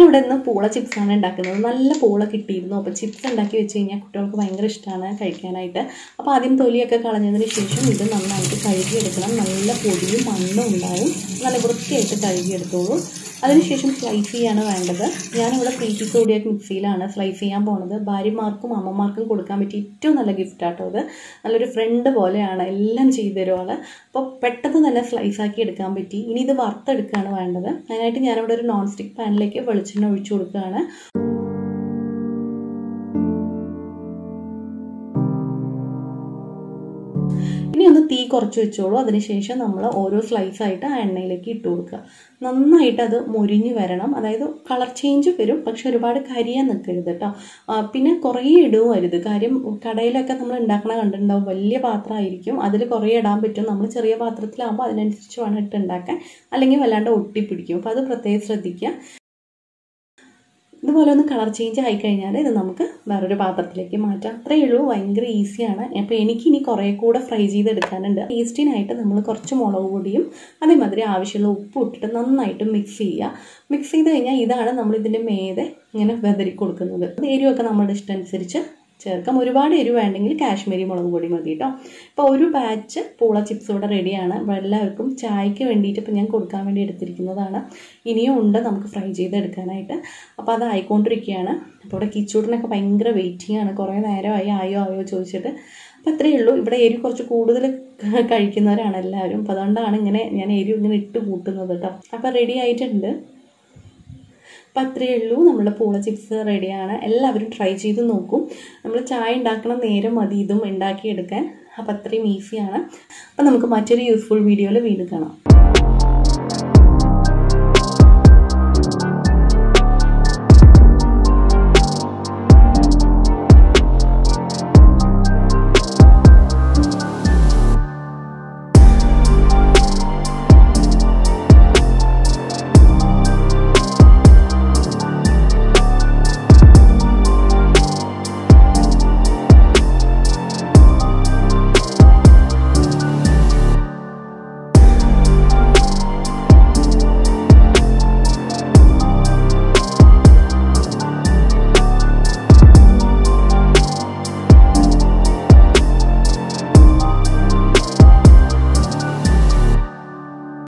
ഞാനിവിടെ നിന്ന് പൂള ചിപ്സാണ് ഉണ്ടാക്കുന്നത്. നല്ല പൂള കിട്ടിയിരുന്നു. അപ്പോൾ ചിപ്സ് ഉണ്ടാക്കി വെച്ച് കഴിഞ്ഞാൽ കുട്ടികൾക്ക് ഭയങ്കര ഇഷ്ടമാണ് കഴിക്കാനായിട്ട്. അപ്പോൾ ആദ്യം തൊലിയൊക്കെ കളഞ്ഞതിന് ശേഷം ഇത് നന്നായിട്ട് കഴുകിയെടുക്കണം. നല്ല പൊടിയും മണ്ണും ഉണ്ടാവും. നല്ല വൃത്തിയായിട്ട് കഴുകിയെടുത്തോളൂ. അതിനുശേഷം സ്ലൈസ് ചെയ്യാണ് വേണ്ടത്. ഞാനിവിടെ പ്രീതി കൂടിയ മിക്സിയിലാണ് സ്ലൈസ് ചെയ്യാൻ പോണത്. ഭാര്യമാർക്കും അമ്മമാർക്കും കൊടുക്കാൻ പറ്റിയ ഏറ്റവും നല്ല ഗിഫ്റ്റാട്ടോ ഇത്. നല്ലൊരു ഫ്രണ്ട് പോലെയാണ് എല്ലാം ചെയ്തു തരും ആൾ. അപ്പോൾ പെട്ടെന്ന് തന്നെ സ്ലൈസ് ആക്കി എടുക്കാൻ പറ്റി. ഇനി ഇത് വറുത്തെടുക്കുകയാണ് വേണ്ടത്. അതിനായിട്ട് ഞാനിവിടെ ഒരു നോൺ സ്റ്റിക്ക് പാനിലേക്ക് വെളിച്ചെണ്ണ ഒഴിച്ചു കൊടുക്കുകയാണ്. ഇനി ഒന്ന് തീ കുറച്ച് വെച്ചോളൂ. അതിനുശേഷം നമ്മൾ ഓരോ സ്ലൈസായിട്ട് ആ എണ്ണയിലേക്ക് ഇട്ട് കൊടുക്കുക. നന്നായിട്ട് അത് മൊരിഞ്ഞ് വരണം. അതായത് കളർ ചേഞ്ച് വരും. പക്ഷെ ഒരുപാട് കരിയാൻ നിൽക്കരുത് കേട്ടോ. പിന്നെ കുറേ ഇടുവും അരുത് കാര്യം കടയിലൊക്കെ നമ്മൾ ഉണ്ടാക്കണ കണ്ടിട്ടുണ്ടാവും. വലിയ പാത്രമായിരിക്കും. അതിൽ കുറേ ഇടാൻ പറ്റും. നമ്മൾ ചെറിയ പാത്രത്തിലാകുമ്പോൾ അതിനനുസരിച്ച് വേണം ഇട്ട് ഉണ്ടാക്കാൻ അല്ലെങ്കിൽ വല്ലാണ്ട് ഒട്ടിപ്പിടിക്കും. അപ്പോൾ അത് പ്രത്യേകം ശ്രദ്ധിക്കുക. ഇതുപോലെ ഒന്ന് കളർ ചേഞ്ച് ആയി കഴിഞ്ഞാൽ ഇത് നമുക്ക് വേറൊരു പാത്രത്തിലേക്ക് മാറ്റാം. അത്രയേ ഉള്ളൂ. ഭയങ്കര ഈസിയാണ് അപ്പോൾ എനിക്കിനി കുറേ കൂടെ ഫ്രൈ ചെയ്തെടുക്കാനുണ്ട്. ടേസ്റ്റിനായിട്ട് നമ്മൾ കുറച്ച് മുളക് പൊടിയും അതേമാതിരി ആവശ്യമുള്ള ഉപ്പ് ഇട്ടിട്ട് നന്നായിട്ട് മിക്സ് ചെയ്യുക മിക്സ് ചെയ്ത് കഴിഞ്ഞാൽ ഇതാണ് നമ്മൾ ഇതിന്റെ മേതെ ഇങ്ങനെ വെതറി കൊടുക്കുന്നത് നേരിയൊക്കെ നമ്മുടെ ഇഷ്ടം അനുസരിച്ച് ചേർക്കാം. ഒരുപാട് എരിവ് വേണ്ടെങ്കിൽ കാശ്മീരി മുളക് പൊടി മതി കേട്ടോ. അപ്പോൾ ഒരു ബാച്ച് പൂള ചിപ്സ് ഇവിടെ റെഡിയാണ് അപ്പോൾ എല്ലാവർക്കും ചായക്ക് വേണ്ടിയിട്ട് ഇപ്പോൾ ഞാൻ കൊടുക്കാൻ വേണ്ടി എടുത്തിരിക്കുന്നതാണ്. ഇനിയും ഉണ്ട് നമുക്ക് ഫ്രൈ ചെയ്തെടുക്കാനായിട്ട്. അപ്പോൾ അത് ആയിക്കൊണ്ടിരിക്കുകയാണ്. അപ്പോൾ ഇവിടെ കിച്ചൂടിനൊക്കെ ഭയങ്കര വെയിറ്റിംഗ് ആണ്. കുറേ നേരമായി ആയോ ആയോ ചോദിച്ചിട്ട്. അപ്പോൾ അത്രയേ ഉള്ളൂ. ഇവിടെ എരി കുറച്ച് കൂടുതൽ കഴിക്കുന്നവരാണ് എല്ലാവരും. അപ്പോൾ അതുകൊണ്ടാണ് ഇങ്ങനെ ഞാൻ എരി ഇങ്ങനെ ഇട്ട് കൂട്ടുന്നത് കേട്ടോ. അപ്പോൾ റെഡി ആയിട്ടുണ്ട്. അപ്പം അത്രയേ ഉള്ളൂ. നമ്മുടെ പൂള ചിപ്സ് റെഡിയാണ് എല്ലാവരും ട്രൈ ചെയ്ത് നോക്കും. നമ്മൾ ചായ ഉണ്ടാക്കണ നേരം മതി ഇതും ഉണ്ടാക്കിയെടുക്കാൻ. അപ്പം അത്രയും ഈസിയാണ് അപ്പം നമുക്ക് മറ്റൊരു യൂസ്ഫുൾ വീഡിയോയിൽ വീണ്ടും കാണാം.